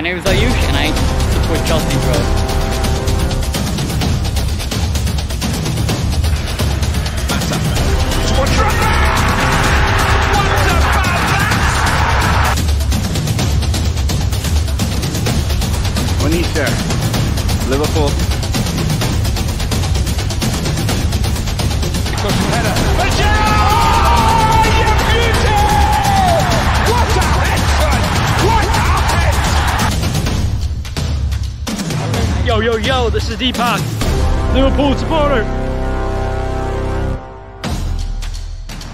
name is Ayush and I support Chelsea Bro. Monisha, Liverpool. Yo, yo, yo, this is Deepak, Liverpool supporter.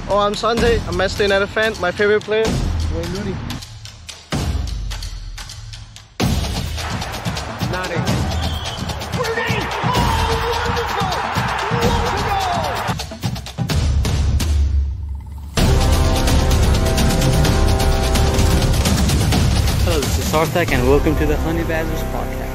Oh, I'm Sanjay. I'm Manchester United fan. My favorite player, Wayne Rooney. Hello, this is Sarthak and welcome to the Honey Badgers podcast.